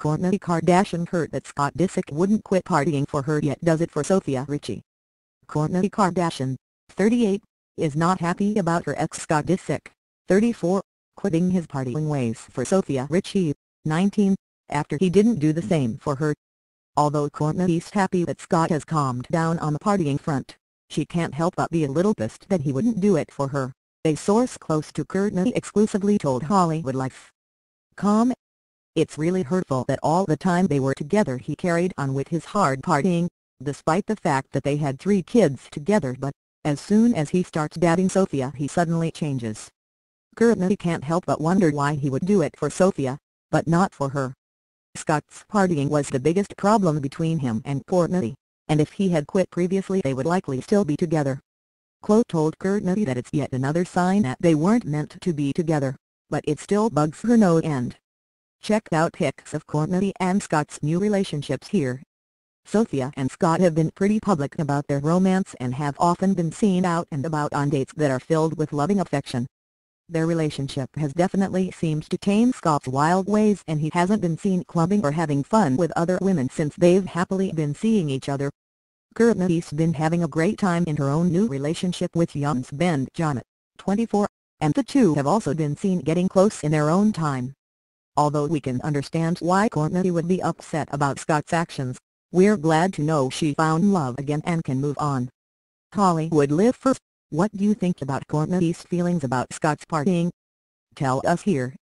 Kourtney Kardashian hurt that Scott Disick wouldn't quit partying for her yet does it for Sofia Richie. Kourtney Kardashian, 38, is not happy about her ex Scott Disick, 34, quitting his partying ways for Sofia Richie, 19, after he didn't do the same for her. Although Kourtney's happy that Scott has calmed down on the partying front, she can't help but be a little pissed that he wouldn't do it for her, a source close to Kourtney exclusively told Hollywood Life. Com. It's really hurtful that all the time they were together he carried on with his hard partying, despite the fact that they had three kids together but, as soon as he starts dating Sofia he suddenly changes. Kourtney can't help but wonder why he would do it for Sofia, but not for her. Scott's partying was the biggest problem between him and Kourtney, and if he had quit previously they would likely still be together. Khloe told Kourtney that it's yet another sign that they weren't meant to be together, but it still bugs her no end. Check out pics of Kourtney and Scott's new relationships here. Sofia and Scott have been pretty public about their romance and have often been seen out and about on dates that are filled with loving affection. Their relationship has definitely seemed to tame Scott's wild ways and he hasn't been seen clubbing or having fun with other women since they've happily been seeing each other. Kourtney's been having a great time in her own new relationship with Young's Younes Bendjima, 24, and the two have also been seen getting close in their own time. Although we can understand why Kourtney would be upset about Scott's actions, we're glad to know she found love again and can move on. HollywoodLifers what do you think about Kourtney's feelings about Scott's partying? Tell us here.